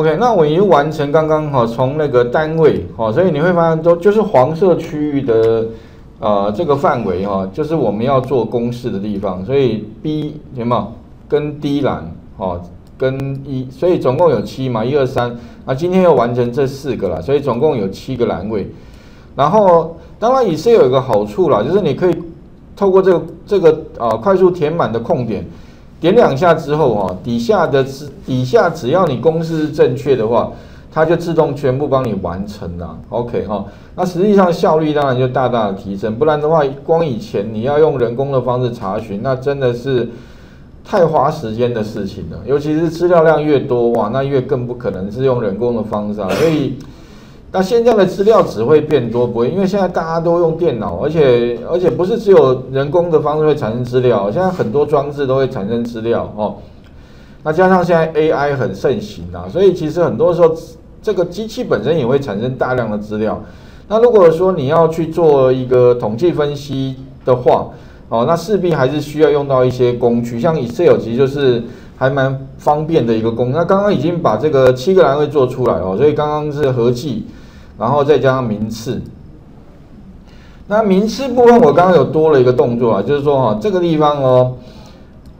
OK，那我已经完成刚刚哈，从那个单位哈，所以你会发现都就是黄色区域的呃这个范围哈，就是我们要做公式的地方，所以 B 有没有跟 D 栏哈？跟一，所以总共有七嘛，一二三，啊，今天要完成这四个了，所以总共有七个栏位。然后，当然也是有一个好处啦，就是你可以透过这个这个啊快速填满的空点，点两下之后啊，底下的底下只要你公式是正确的话，它就自动全部帮你完成了。OK 哈，那实际上效率当然就大大的提升，不然的话，光以前你要用人工的方式查询，那真的是。太花时间的事情了，尤其是资料量越多哇，那越更不可能是用人工的方式啊。所以，那现在的资料只会变多，不会，因为现在大家都用电脑，而且而且不是只有人工的方式会产生资料，现在很多装置都会产生资料哦。那加上现在 AI 很盛行啊，所以其实很多时候这个机器本身也会产生大量的资料。那如果说你要去做一个统计分析的话，哦，那势必还是需要用到一些工具，像 Excel 其实就是还蛮方便的一个工。那刚刚已经把这个七个栏位做出来哦，所以刚刚是合计，然后再加上名次。那名次部分我刚刚有多了一个动作啊，就是说哈，这个地方哦，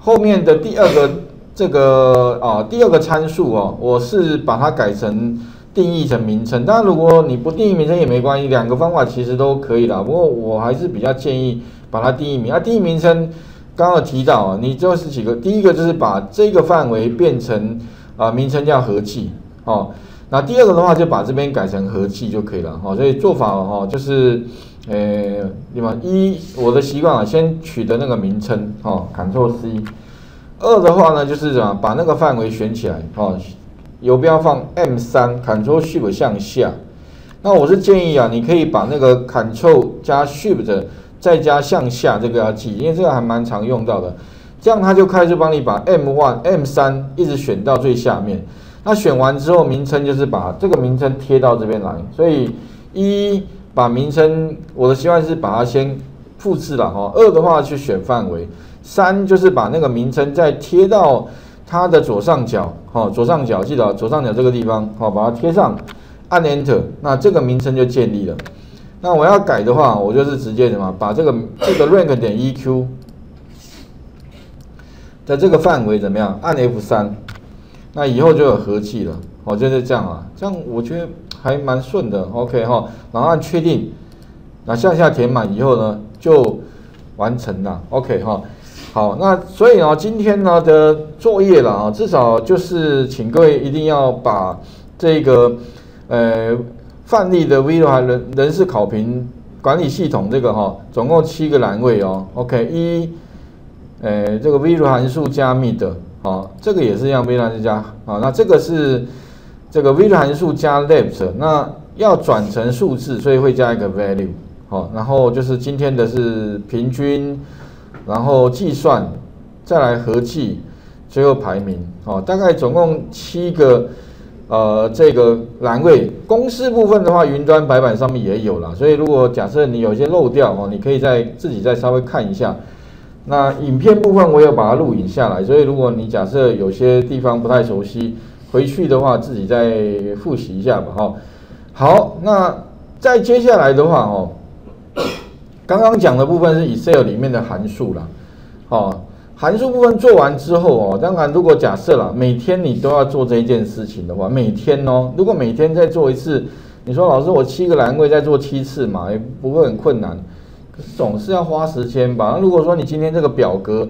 后面的第二个这个啊第二个参数哦，我是把它改成定义成名称。当然如果你不定义名称也没关系，两个方法其实都可以的。不过我还是比较建议。把它定义名啊，定义名称刚刚提到啊，你就是几个，第一个就是把这个范围变成啊名称叫合计哦，那第二个的话就把这边改成合计就可以了哈，所以做法哈就是呃，你们一我的习惯啊，先取得那个名称哦，Ctrl C，二的话呢就是什么，把那个范围选起来哦，游标放 M 三，Ctrl Shift 向下，那我是建议啊，你可以把那个 Ctrl 加 Shift。再加向下这个要记，因为这个还蛮常用到的。这样它就开始帮你把 M one、M 三一直选到最下面。那选完之后，名称就是把这个名称贴到这边来。所以一把名称，我的习惯是把它先复制了哈。二的话去选范围，三就是把那个名称再贴到它的左上角哈，左上角记得左上角这个地方好，把它贴上，按 Enter，那这个名称就建立了。那我要改的话，我就是直接什么，把这个这个 rank 点 eq 在这个范围怎么样？按 F 三，那以后就有合计了。哦，就是这样啊，这样我觉得还蛮顺的。OK 哈，然后按确定，那向下填满以后呢，就完成了。OK 哈，好，那所以呢，今天呢的作业了啊，至少就是请各位一定要把这个呃。范例的 V 的话，人人事考评管理系统这个哈，总共七个栏位哦。OK，一，呃，这个 V 函数加密的，好，这个也是一样，V 函数加，啊，那这个是这个 V 函数加 left，那要转成数字，所以会加一个 value，好，然后就是今天的是平均，然后计算，再来合计，最后排名，好，大概总共七个。呃，这个栏位公式部分的话，云端白板上面也有了，所以如果假设你有些漏掉哦，你可以再自己再稍微看一下。那影片部分我有把它录影下来，所以如果你假设有些地方不太熟悉，回去的话自己再复习一下吧，哈。好，那再接下来的话哦，刚刚讲的部分是 Excel 里面的函数了，哦。函数部分做完之后哦，当然如果假设了每天你都要做这一件事情的话，每天哦，如果每天再做一次，你说老师我七个栏位再做七次嘛，也不会很困难，总是要花时间吧？那如果说你今天这个表格，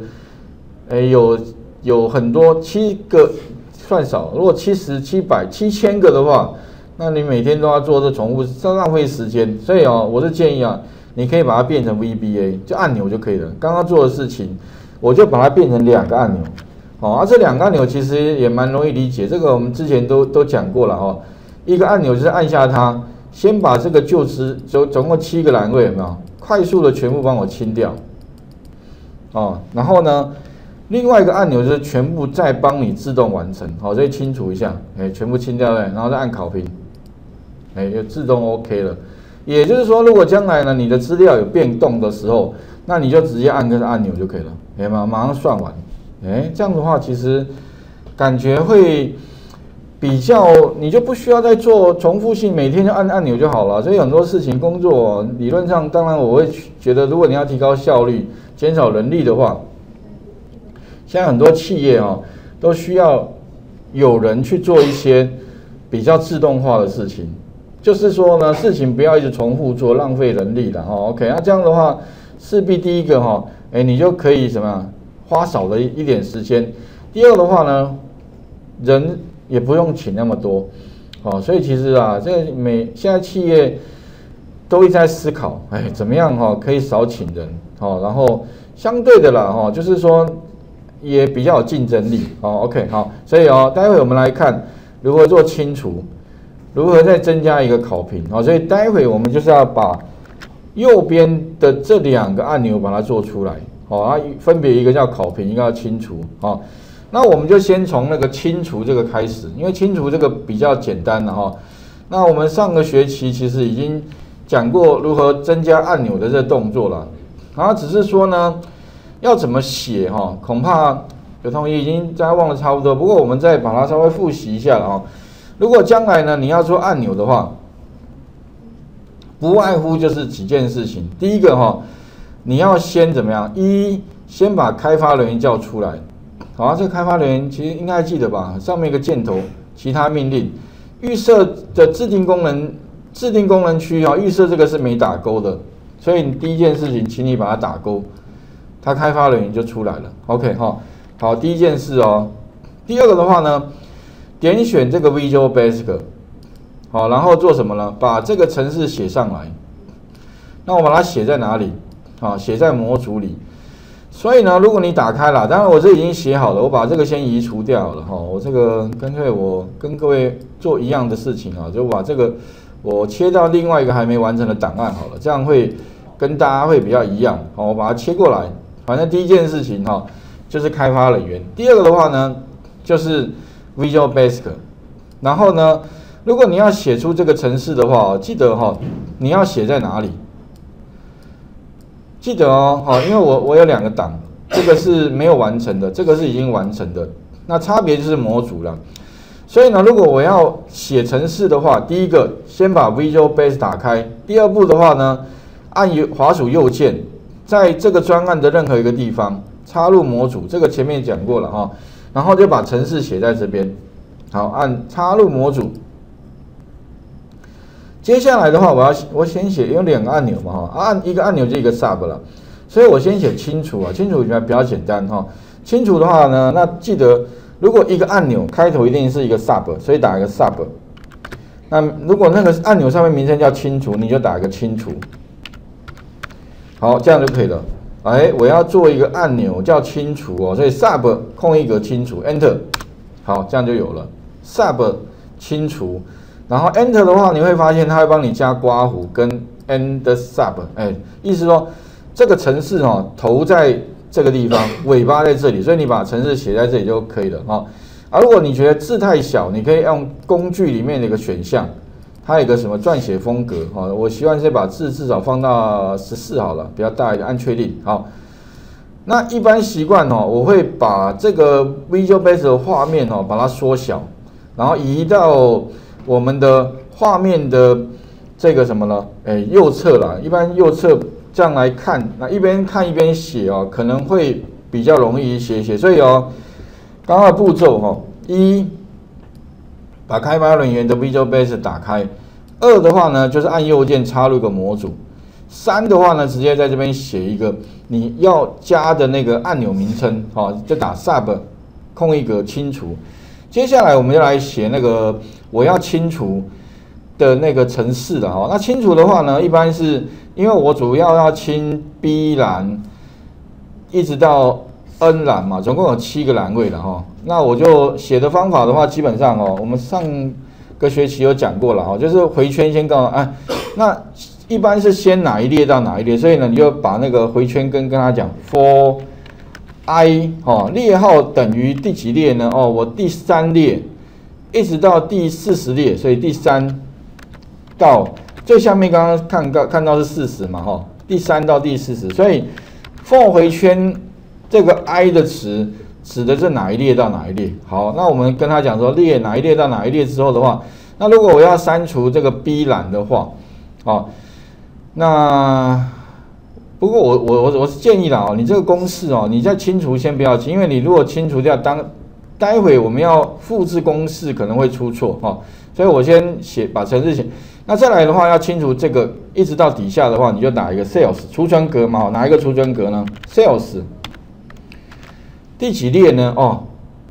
哎有有很多七个算少，如果七十七百七千个的话，那你每天都要做这重复，这浪费时间。所以哦，我是建议啊，你可以把它变成 VBA，就按钮就可以了。刚刚做的事情。我就把它变成两个按钮，哦，而这两个按钮其实也蛮容易理解，这个我们之前都都讲过了哦。一个按钮就是按下它，先把这个旧词总总共七个栏位有没有？快速的全部帮我清掉，哦，然后呢，另外一个按钮就是全部再帮你自动完成，好，再清除一下，哎，全部清掉了，然后再按考评，哎，就自动 OK 了。也就是说，如果将来呢，你的资料有变动的时候，那你就直接按这个按钮就可以了，明白吗？马上算完，哎，这样的话其实感觉会比较你就不需要再做重复性，每天就按按钮就好了。所以很多事情工作理论上，当然我会觉得，如果你要提高效率、减少人力的话，现在很多企业啊都需要有人去做一些比较自动化的事情。就是说呢，事情不要一直重复做，浪费人力的哈。OK，那这样的话，势必第一个哈，哎，你就可以什么花少了一点时间。第二的话呢，人。也不用请那么多，哦，所以其实啊，这每现在企业都一直在思考，哎，怎么样哈可以少请人，哦，然后相对的啦，哈，就是说也比较有竞争力，哦，OK，好，所以哦，待会我们来看如何做清除，如何再增加一个考评，哦，所以待会我们就是要把右边的这两个按钮把它做出来，好啊，分别一个叫考评，一个叫清除，好。那我们就先从那个清除这个开始，因为清除这个比较简单了哈。那我们上个学期其实已经讲过如何增加按钮的这个动作了，然后只是说呢，要怎么写哈，恐怕有同学已经大家忘了差不多。不过我们再把它稍微复习一下了啊。如果将来呢你要做按钮的话，不外乎就是几件事情。第一个哈，你要先怎么样？一先把开发人员叫出来。好，这个开发人员其实应该记得吧？上面一个箭头，其他命令，预设的制定功能，制定功能区啊，预设这个是没打勾的，所以你第一件事情，请你把它打勾，它开发人员就出来了。OK 哈，好，第一件事哦。第二个的话呢，点选这个 Visual Basic，好，然后做什么呢？把这个程式写上来。那我把它写在哪里？啊，写在模组里。所以呢，如果你打开了，当然我这已经写好了，我把这个先移除掉了哈。我这个干脆我跟各位做一样的事情啊，就把这个我切到另外一个还没完成的档案好了，这样会跟大家会比较一样。好，我把它切过来。反正第一件事情哈，就是开发人员。第二个的话呢，就是 Visual Basic。然后呢，如果你要写出这个程式的话，记得哈，你要写在哪里？记得哦，好，因为我我有两个档，这个是没有完成的，这个是已经完成的，那差别就是模组了。所以呢，如果我要写程式的话，第一个先把 Visual Basic 打开，第二步的话呢，按右滑鼠右键，在这个专案的任何一个地方插入模组，这个前面讲过了哈，然后就把程式写在这边，好，按插入模组。接下来的话，我要我先写因为两个按钮嘛哈，按一个按钮就一个 sub 了，所以我先写清除啊，清除比较比较简单哈。清除的话呢，那记得如果一个按钮开头一定是一个 sub，所以打一个 sub。那如果那个按钮上面名称叫清除，你就打一个清除。好，这样就可以了。哎，我要做一个按钮叫清除哦，所以 sub 空一格清除，enter。好，这样就有了 sub 清除。然后 Enter 的话，你会发现它会帮你加刮弧跟 End Sub，哎，意思说这个程式哦，头在这个地方，尾巴在这里，所以你把程式写在这里就可以了哈。而如果你觉得字太小，你可以用工具里面的一个选项，它有个什么撰写风格哈，我希望是把字至少放到十四好了，比较大一点，按确定好。那一般习惯哦，我会把这个 Visual Basic 的画面哦，把它缩小，然后移到。我们的画面的这个什么呢？哎，右侧啦，一般右侧这样来看，那一边看一边写哦，可能会比较容易写写。所以哦，刚刚步骤哈，一把开发人员的 Visual Basic 打开，二的话呢，就是按右键插入个模组，三的话呢，直接在这边写一个你要加的那个按钮名称，好，就打 Sub 空一格清除。接下来我们就来写那个我要清除的那个程式的哈。那清除的话呢，一般是因为我主要要清 B 栏一直到 N 栏嘛，总共有七个栏位的哈。那我就写的方法的话，基本上哦，我们上个学期有讲过了哈，就是回圈先告诉哎，那一般是先哪一列到哪一列，所以呢，你就把那个回圈跟跟他讲 for。I 哦，列号等于第几列呢？哦，我第三列，一直到第四十列，所以第三到最下面刚刚看到看到是四十嘛？哈，第三到第四十，所以 for 回圈这个 i 的词指的是哪一列到哪一列。好，那我们跟他讲说列哪一列到哪一列之后的话，那如果我要删除这个 B 栏的话，哦，那不过我我我我是建议了哦，你这个公式哦，你在清除先不要清，因为你如果清除掉，当待会我们要复制公式可能会出错哈，所以我先写把程式写。那再来的话要清除这个，一直到底下的话，你就打一个 sales 储存格嘛，哪一个储存格呢？sales 第几列呢？哦，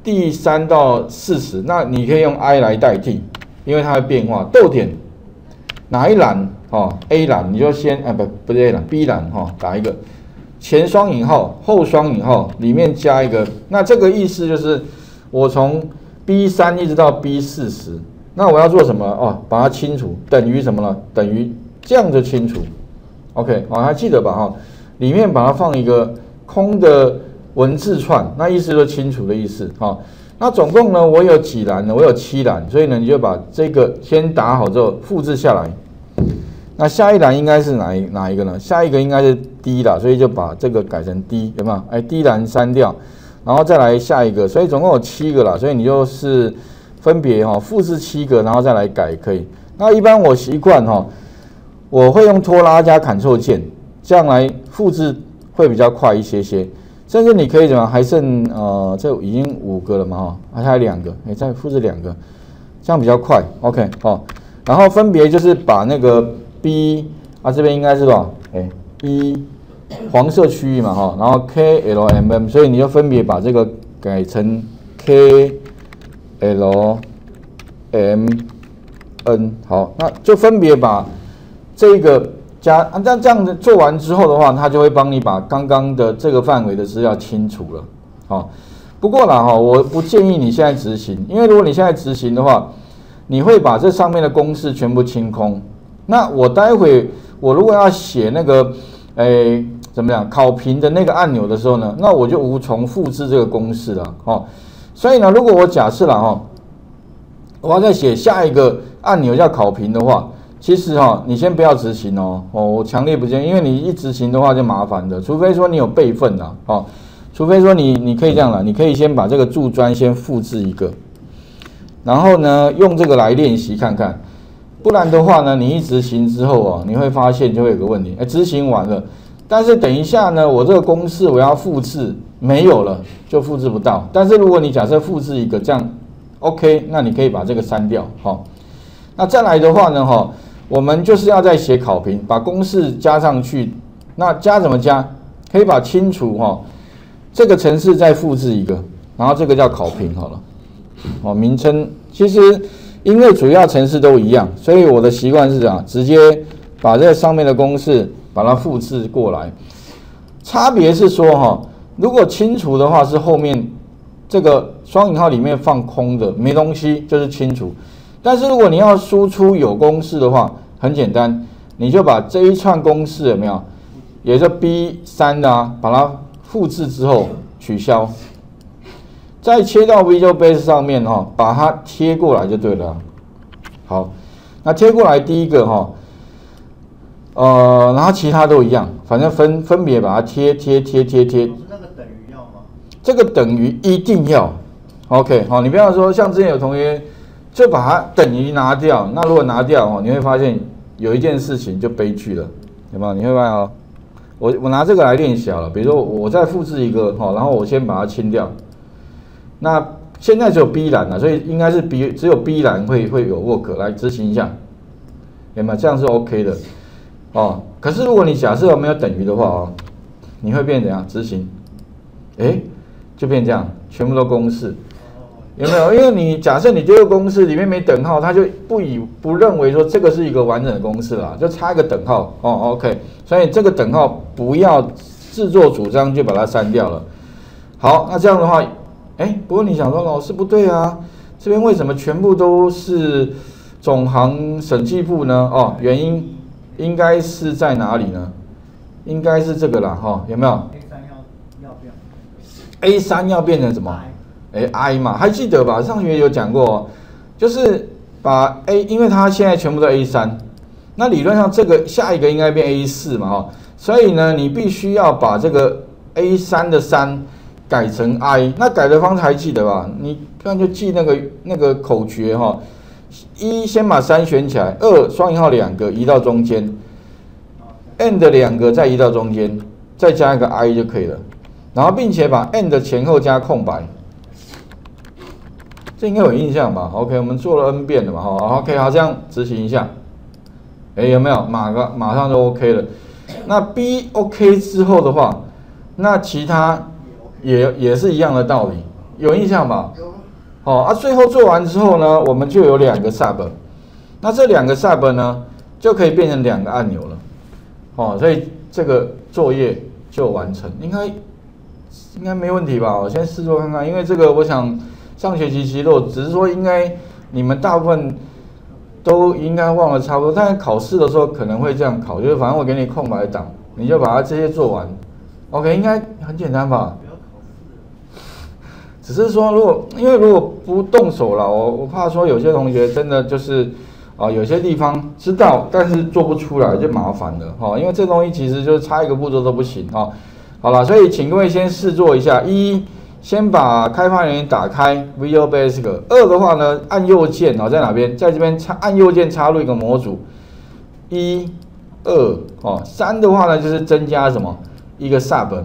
第三到四十，那你可以用 i 来代替，因为它会变化。逗点哪一栏？哦，A 栏你就先哎不不是 A 栏，B 栏哈，打一个前双引号后双引号里面加一个，那这个意思就是我从 B 三一直到 B 四十，那我要做什么？哦，把它清除，等于什么呢？等于这样就清除。OK，好，还记得吧？哈，里面把它放一个空的文字串，那意思就清除的意思。哈，那总共呢，我有几栏呢？我有七栏，所以呢，你就把这个先打好之后复制下来。那下一栏应该是哪一哪一个呢？下一个应该是 D 啦，所以就把这个改成 D，有没有？哎，D 栏删掉，然后再来下一个，所以总共有七个啦，所以你就是分别哈复制七个，然后再来改可以。那一般我习惯哈，我会用拖拉加 Ctrl 键，这样来复制会比较快一些些。甚至你可以怎么？还剩呃，这已经五个了嘛哈，还还两个，哎，再复制两个，这样比较快。OK，好，然后分别就是把那个。B 啊，这边应该是多少？哎，一黄色区域嘛，哈，然后 K L M M，所以你就分别把这个改成 K L M N，好，那就分别把这个加，啊，这样这样子做完之后的话，它就会帮你把刚刚的这个范围的资料清除了，好，不过啦，哈，我不建议你现在执行，因为如果你现在执行的话，你会把这上面的公式全部清空。那我待会我如果要写那个，诶，怎么样考评的那个按钮的时候呢？那我就无从复制这个公式了，哦。所以呢，如果我假设了哈，我要再写下一个按钮叫考评的话，其实哈，你先不要执行哦，哦，我强烈不建议，因为你一执行的话就麻烦的，除非说你有备份的，哦，除非说你你可以这样了，你可以先把这个柱砖先复制一个，然后呢，用这个来练习看看。不然的话呢，你一执行之后啊，你会发现就会有个问题，哎，执行完了，但是等一下呢，我这个公式我要复制没有了，就复制不到。但是如果你假设复制一个这样，OK，那你可以把这个删掉，好。那再来的话呢，哈，我们就是要再写考评，把公式加上去。那加怎么加？可以把清除哈，这个程式再复制一个，然后这个叫考评好了，哦，名称其实。因为主要程式都一样，所以我的习惯是这样，直接把这上面的公式把它复制过来。差别是说哈，如果清除的话是后面这个双引号里面放空的，没东西就是清除。但是如果你要输出有公式的话，很简单，你就把这一串公式有没有，也就 B 三的啊，把它复制之后取消。再切到 Visual Basic 上面哈，把它贴过来就对了。好，那贴过来第一个哈，呃，然后其他都一样，反正分分别把它贴贴贴贴贴。那个等于要吗？这个等于一定要。OK，好，你不要说像之前有同学就把它等于拿掉，那如果拿掉哦，你会发现有一件事情就悲剧了，有没有？你会发现哦，我我拿这个来练习好了，比如说我再复制一个哈，然后我先把它清掉。那现在只有 B 栏了，所以应该是 B 只有 B 栏会会有 work 来执行一下，有没有？这样是 OK 的哦。可是如果你假设没有等于的话哦，你会变怎样？执行，哎，就变这样，全部都公式，有没有？因为你假设你这个公式里面没等号，它就不以不认为说这个是一个完整的公式啦，就差一个等号哦。OK，所以这个等号不要自作主张就把它删掉了。好，那这样的话。哎，不过你想说老师不对啊，这边为什么全部都是总行审计部呢？哦，原因应该是在哪里呢？应该是这个啦，哈，有没有？A 三要要变，A 三要变成什么？哎，I 嘛，还记得吧？上学有讲过，就是把 A，因为它现在全部都 A 三，那理论上这个下一个应该变 A 四嘛，哈，所以呢，你必须要把这个 A 三的三。改成 I，那改的方式还记得吧？你那就记那个那个口诀哈，一先把三选起来，二双引号两个移到中间，and 两个再移到中间，再加一个 I 就可以了。然后并且把 and 前后加空白，这应该有印象吧？OK，我们做了 n 遍了嘛，哈，OK，好，这样执行一下，哎，有没有？马个马上就 OK 了。那 B OK 之后的话，那其他也也是一样的道理，有印象吧？好啊，最后做完之后呢，我们就有两个 sub，那这两个 sub 呢，就可以变成两个按钮了，哦，所以这个作业就完成，应该应该没问题吧？我先试做看看，因为这个我想上学期其实都只是说应该你们大部分。都应该忘了差不多，但是考试的时候可能会这样考，就是反正我给你空白档，你就把它这些做完，OK，应该很简单吧？只是说如果因为如果不动手了，我我怕说有些同学真的就是啊，有些地方知道但是做不出来就麻烦了哈，因为这东西其实就是差一个步骤都不行哈。好了，所以请各位先试做一下一。先把开发人员打开 Visual Basic。二的话呢，按右键哦，在哪边？在这边插按右键插入一个模组。一、二哦，三的话呢，就是增加什么一个 Sub，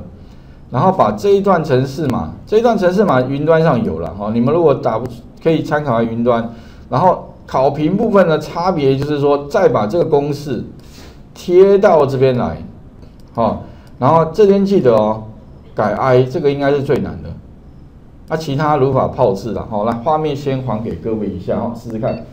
然后把这一段程式码，这一段程式码云端上有了哈，你们如果打不可以参考云端。然后考评部分的差别就是说，再把这个公式贴到这边来，好，然后这边记得哦，改 I 这个应该是最难的。那其他如法炮制了，好，来画面先还给各位一下哈，试试看。